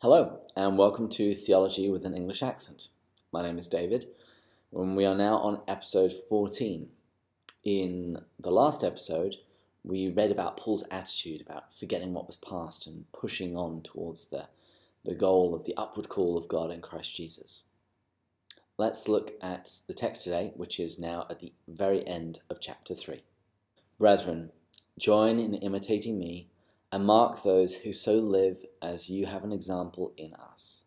Hello, and welcome to Theology with an English Accent. My name is David, and we are now on episode 14. In the last episode, we read about Paul's attitude about forgetting what was past and pushing on towards the, the goal of the upward call of God in Christ Jesus. Let's look at the text today, which is now at the very end of chapter 3. Brethren, join in imitating me and mark those who so live as you have an example in us.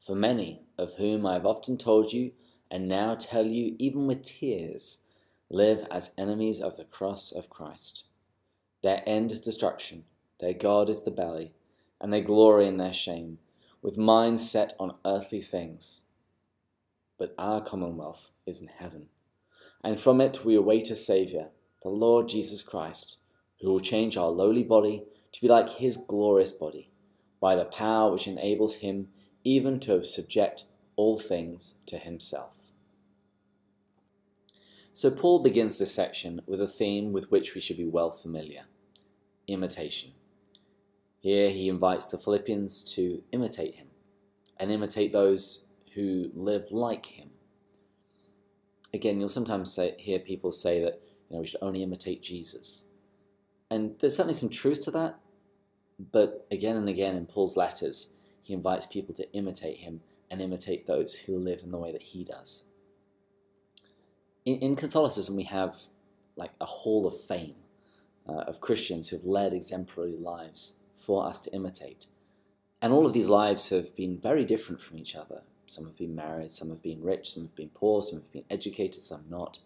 For many, of whom I have often told you, and now tell you even with tears, live as enemies of the cross of Christ. Their end is destruction, their God is the belly, and they glory in their shame, with minds set on earthly things. But our commonwealth is in heaven, and from it we await a Saviour, the Lord Jesus Christ, who will change our lowly body to be like his glorious body, by the power which enables him even to subject all things to himself. So, Paul begins this section with a theme with which we should be well familiar imitation. Here he invites the Philippians to imitate him and imitate those who live like him. Again, you'll sometimes say, hear people say that you know, we should only imitate Jesus. And there's certainly some truth to that, but again and again in Paul's letters, he invites people to imitate him and imitate those who live in the way that he does. In, in Catholicism, we have like a hall of fame uh, of Christians who have led exemplary lives for us to imitate. And all of these lives have been very different from each other. Some have been married, some have been rich, some have been poor, some have been educated, some not.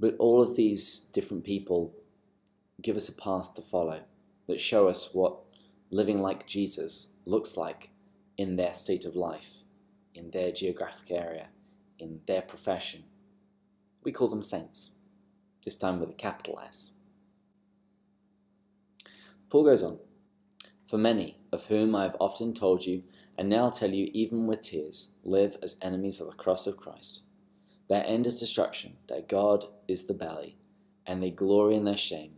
But all of these different people give us a path to follow that show us what living like Jesus looks like in their state of life, in their geographic area, in their profession. We call them saints, this time with a capital S. Paul goes on, For many, of whom I have often told you, and now tell you even with tears, live as enemies of the cross of Christ. Their end is destruction, their God is the belly, and they glory in their shame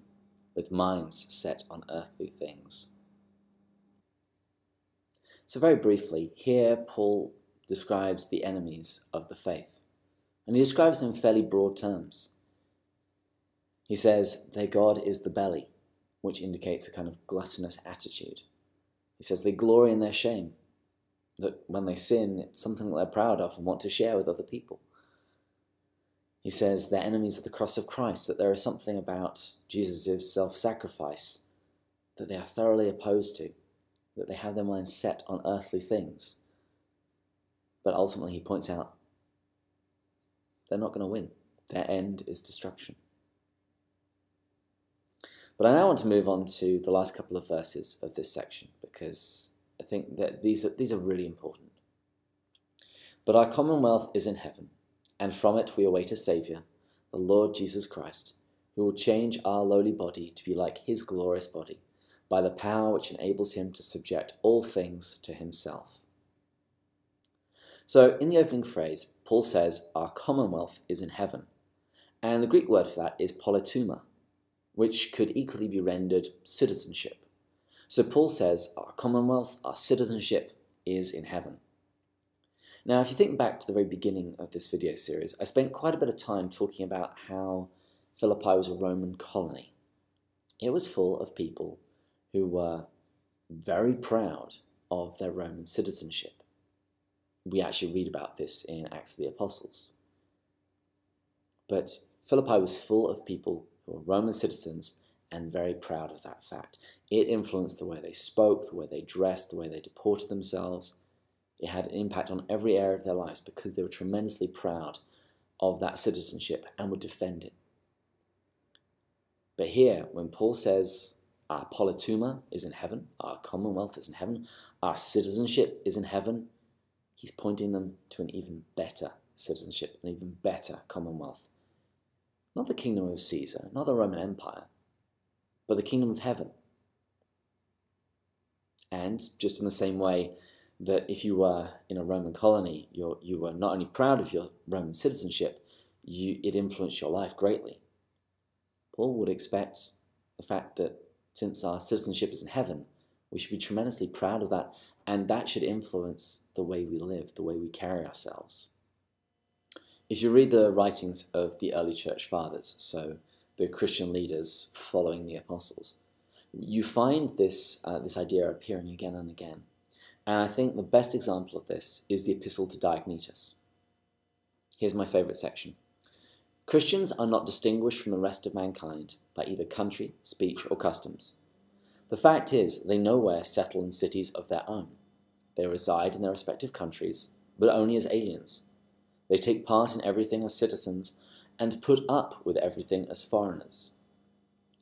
with minds set on earthly things. So, very briefly, here Paul describes the enemies of the faith, and he describes them in fairly broad terms. He says their God is the belly, which indicates a kind of gluttonous attitude. He says they glory in their shame, that when they sin, it's something that they're proud of and want to share with other people. He says they're enemies of the cross of Christ, that there is something about Jesus' self sacrifice that they are thoroughly opposed to, that they have their minds set on earthly things. But ultimately, he points out they're not going to win. Their end is destruction. But I now want to move on to the last couple of verses of this section because I think that these are, these are really important. But our commonwealth is in heaven and from it we await a Saviour, the Lord Jesus Christ, who will change our lowly body to be like his glorious body, by the power which enables him to subject all things to himself. So, in the opening phrase, Paul says, Our commonwealth is in heaven. And the Greek word for that is politeuma, which could equally be rendered citizenship. So, Paul says, Our commonwealth, our citizenship is in heaven. Now, if you think back to the very beginning of this video series, I spent quite a bit of time talking about how Philippi was a Roman colony. It was full of people who were very proud of their Roman citizenship. We actually read about this in Acts of the Apostles. But Philippi was full of people who were Roman citizens and very proud of that fact. It influenced the way they spoke, the way they dressed, the way they deported themselves it had an impact on every area of their lives because they were tremendously proud of that citizenship and would defend it. But here, when Paul says our politeuma is in heaven, our commonwealth is in heaven, our citizenship is in heaven, he's pointing them to an even better citizenship, an even better commonwealth. Not the kingdom of Caesar, not the Roman Empire, but the kingdom of heaven. And just in the same way that if you were in a Roman colony, you you were not only proud of your Roman citizenship, you, it influenced your life greatly. Paul would expect the fact that since our citizenship is in heaven, We should be tremendously proud of that, and that should influence the way we live, the way we carry ourselves. If you read the writings of the early church fathers, so the Christian leaders following the apostles, you find this, uh, this idea appearing again and again. And I think the best example of this is the Epistle to Diognetus. Here's my favourite section. Christians are not distinguished from the rest of mankind by either country, speech, or customs. The fact is, they nowhere settle in cities of their own. They reside in their respective countries, but only as aliens. They take part in everything as citizens and put up with everything as foreigners.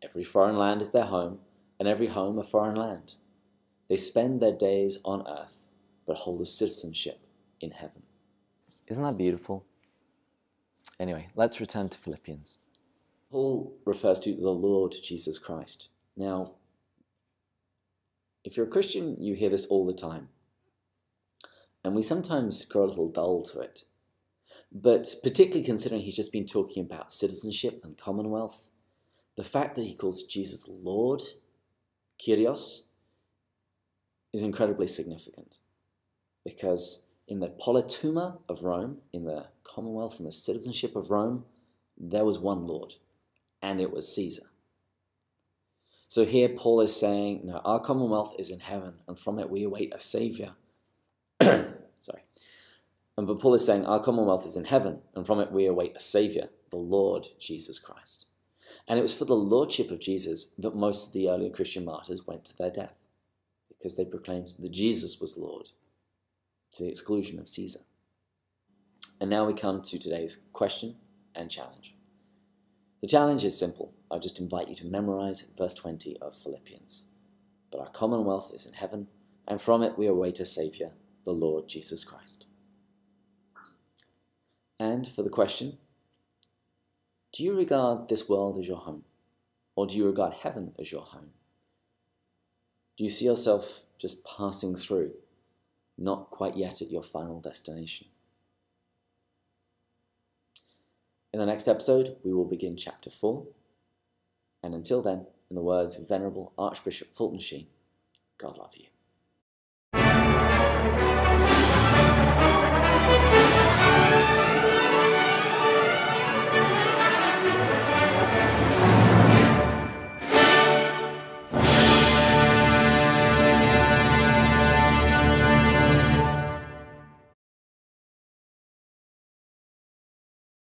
Every foreign land is their home, and every home a foreign land. They spend their days on earth, but hold a citizenship in heaven. Isn't that beautiful? Anyway, let's return to Philippians. Paul refers to the Lord Jesus Christ. Now, if you're a Christian, you hear this all the time. And we sometimes grow a little dull to it. But particularly considering he's just been talking about citizenship and commonwealth, the fact that he calls Jesus Lord, Kyrios, is incredibly significant. Because in the politeuma of Rome, in the commonwealth and the citizenship of Rome, there was one Lord, and it was Caesar. So here Paul is saying, no, our commonwealth is in heaven, and from it we await a savior. Sorry. And but Paul is saying, our commonwealth is in heaven, and from it we await a savior, the Lord Jesus Christ. And it was for the lordship of Jesus that most of the earlier Christian martyrs went to their death, because they proclaimed that Jesus was Lord, to the exclusion of Caesar. And now we come to today's question and challenge. The challenge is simple I just invite you to memorize verse 20 of Philippians. But our commonwealth is in heaven, and from it we await a Saviour, the Lord Jesus Christ. And for the question, do you regard this world as your home? Or do you regard heaven as your home? Do you see yourself just passing through, not quite yet at your final destination? In the next episode, we will begin chapter 4 and until then, in the words of Venerable Archbishop Fulton Sheen, God love you.